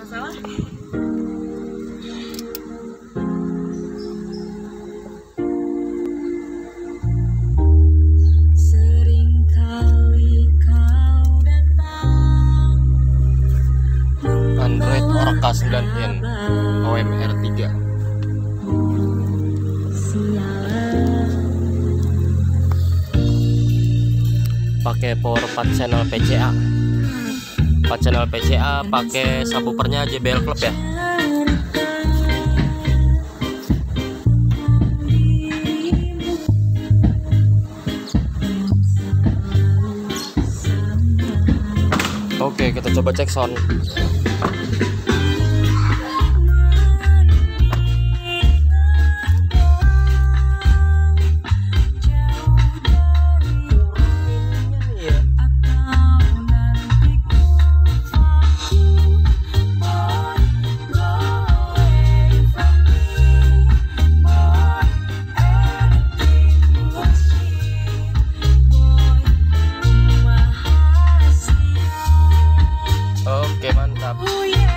masalah? Seringkali kau datang Android Orca 9N OMR 3 pakai power 4 channel PCA 4 channel PCA pakai subwoofernya JBL Club ya. Oke kita coba cek sound up. Oh, yeah.